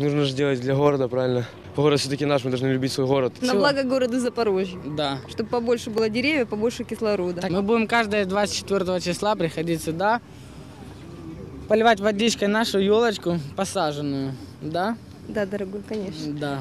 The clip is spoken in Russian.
Нужно же делать для города, правильно? Город все-таки наш, мы должны любить свой город. На благо города Запорожья. Да. Чтобы побольше было деревьев, побольше кислорода. Так, Мы будем каждое 24 числа приходить сюда, поливать водичкой нашу елочку посаженную. Да? Да, дорогой, конечно. Да.